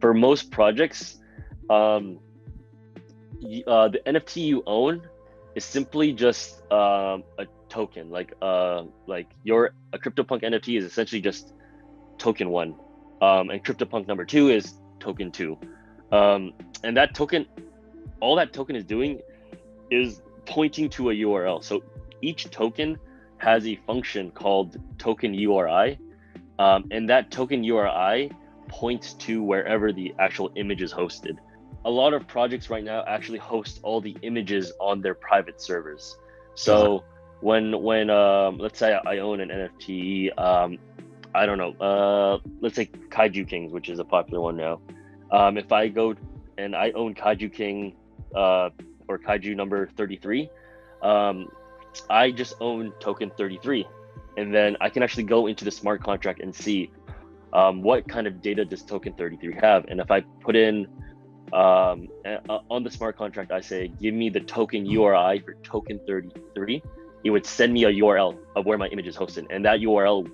for most projects, um, uh, the NFT you own is simply just um, a token. Like uh, like your a CryptoPunk NFT is essentially just token one, um, and CryptoPunk number two is token two, um, and that token, all that token is doing, is pointing to a URL. So each token has a function called token URI, um, and that token URI points to wherever the actual image is hosted. A lot of projects right now actually host all the images on their private servers. So uh-huh. when when um, let's say I own an NFT, um, I don't know, uh, let's say Kaiju Kings, which is a popular one now. Um, if I go and I own Kaiju King uh, or Kaiju number 33, um, I just own token 33. And then I can actually go into the smart contract and see um, what kind of data does token 33 have. And if I put in um, on the smart contract, I say, give me the token URI for token 33, it would send me a URL of where my image is hosted. And that URL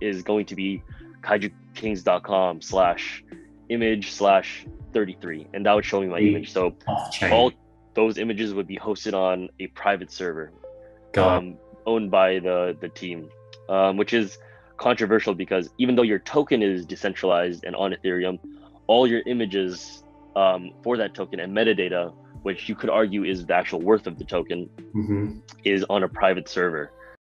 is going to be kaijukings.com slash image slash 33. And that would show me my image. So all those images would be hosted on a private server um, owned by the, the team, um, which is controversial because even though your token is decentralized and on Ethereum, all your images um, for that token and metadata, which you could argue is the actual worth of the token, mm-hmm. is on a private server.